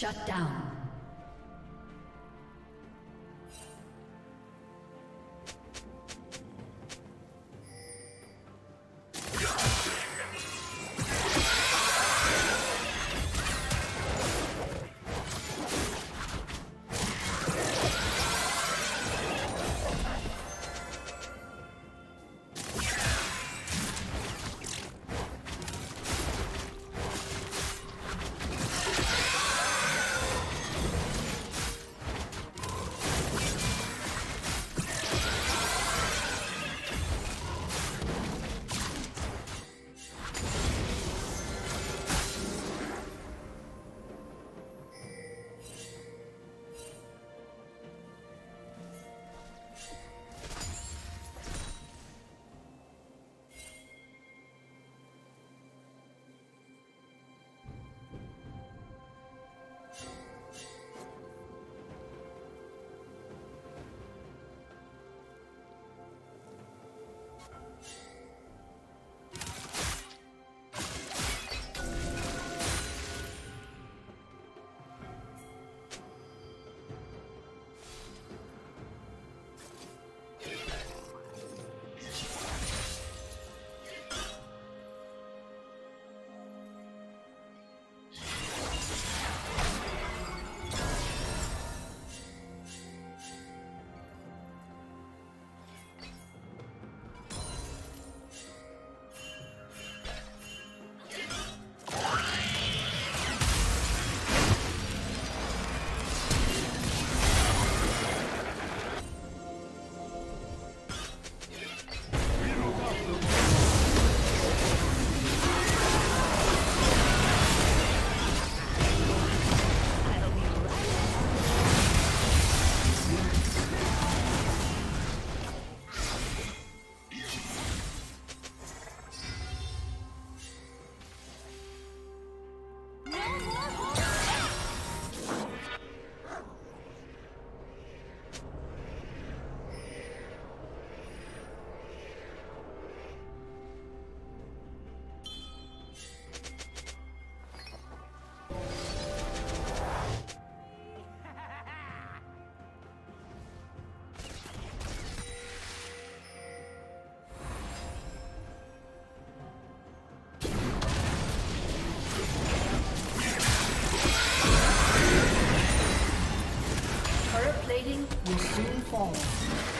Shut down. Destroyed.